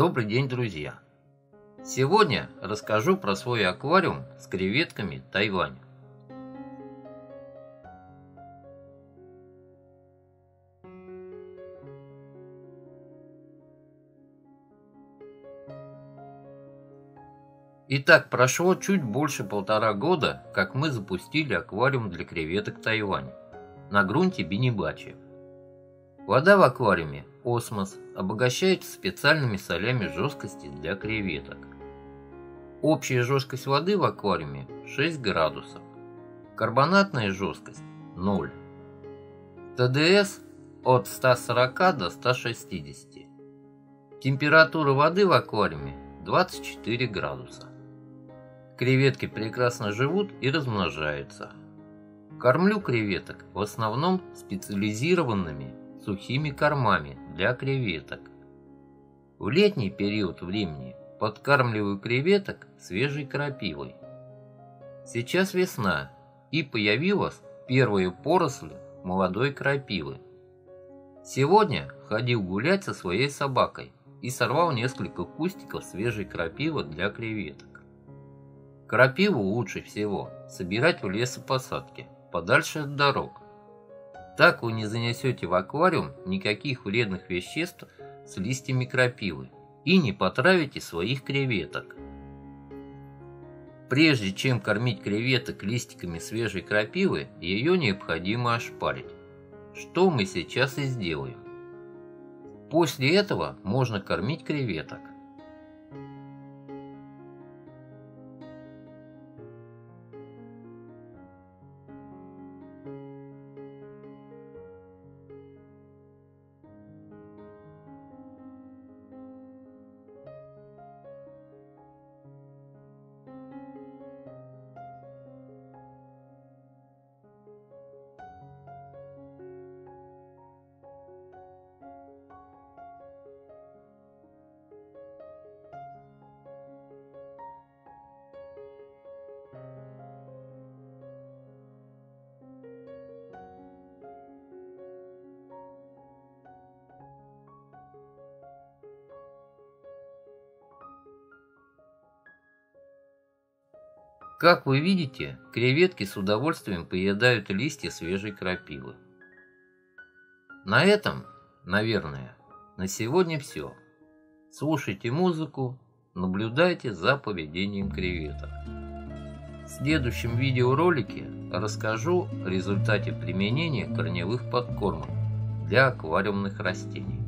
Добрый день, друзья! Сегодня расскажу про свой аквариум с креветками Тайвань. Итак, прошло чуть больше полтора года, как мы запустили аквариум для креветок Тайвань на грунте Бинибачи. Вода в аквариуме «Осмос» обогащается специальными солями жесткости для креветок. Общая жесткость воды в аквариуме 6 градусов. Карбонатная жесткость 0. ТДС от 140 до 160. Температура воды в аквариуме 24 градуса. Креветки прекрасно живут и размножаются. Кормлю креветок в основном специализированными сухими кормами для креветок. В летний период времени подкармливаю креветок свежей крапивой. Сейчас весна, и появилась первая поросль молодой крапивы. Сегодня ходил гулять со своей собакой и сорвал несколько кустиков свежей крапивы для креветок. Крапиву лучше всего собирать в лесопосадке, подальше от дорог. Так вы не занесете в аквариум никаких вредных веществ с листьями крапивы и не потравите своих креветок. Прежде чем кормить креветок листиками свежей крапивы, ее необходимо ошпарить, что мы сейчас и сделаем. После этого можно кормить креветок. Как вы видите, креветки с удовольствием поедают листья свежей крапивы. На этом, наверное, на сегодня все. Слушайте музыку, наблюдайте за поведением креветок. В следующем видеоролике расскажу о результате применения корневых подкормок для аквариумных растений.